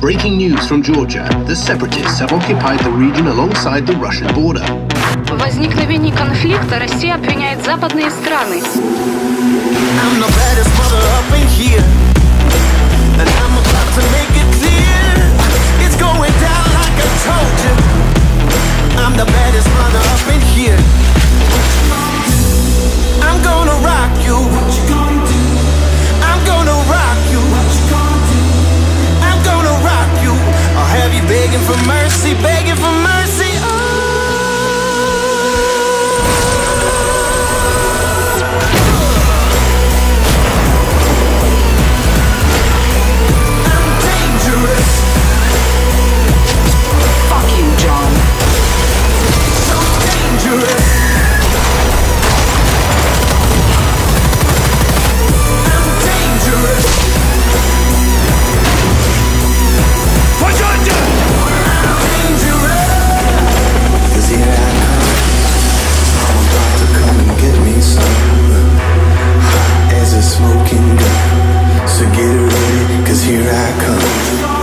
Breaking news from Georgia. The separatists have occupied the region alongside the Russian border. В возникновении конфликта Россия обвиняет западные страны. I'm the baddest mother mercy, begging for mercy. here I come.